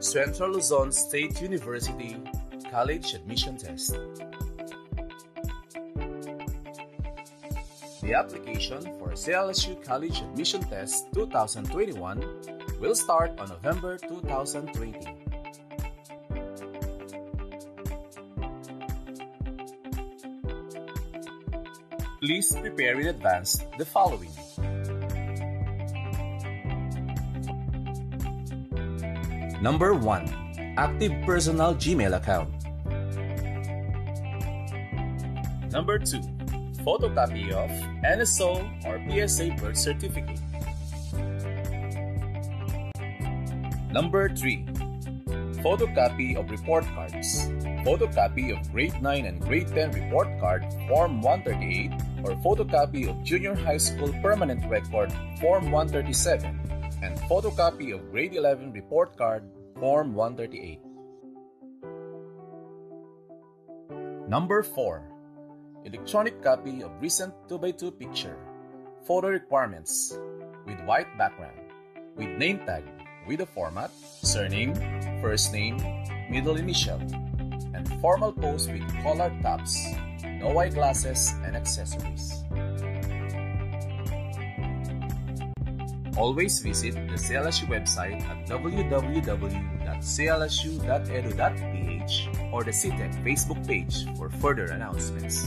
Central Luzon State University College Admission Test. The application for CLSU College Admission Test 2021 will start on November 2020. Please prepare in advance the following. Number 1. Active personal Gmail account. Number 2. Photocopy of NSO or PSA birth certificate. Number 3. Photocopy of report cards. Photocopy of grade 9 and grade 10 report card Form 138 or photocopy of junior high school permanent record Form 137 and photocopy of grade 11 report card Form 138. Number 4. Electronic copy of recent 2x2 picture. Photo requirements with white background, with name tag, with the format, surname, first name, middle initial, and formal pose with collared tops, no eyeglasses, and accessories. Always visit the CLSU website at www.clsu.edu.ph or the CTEC Facebook page for further announcements.